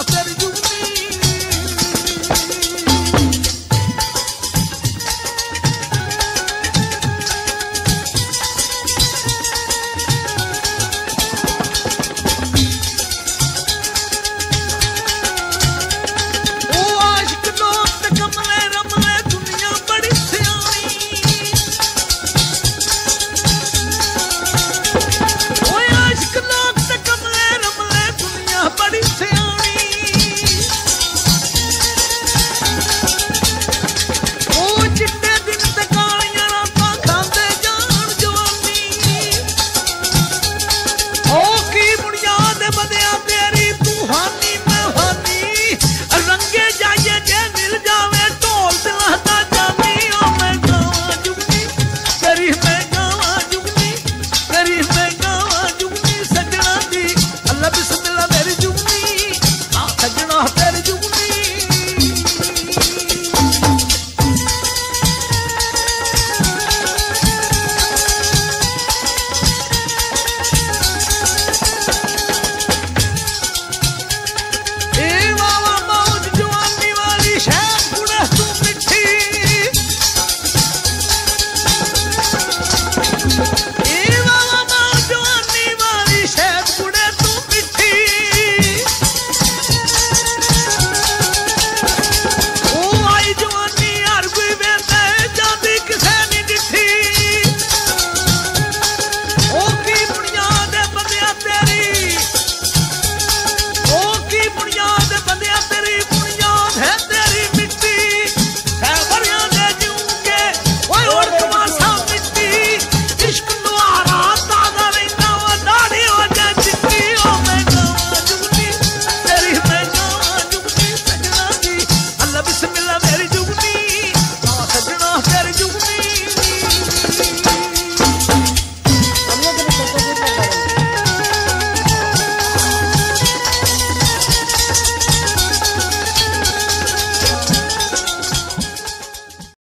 hacer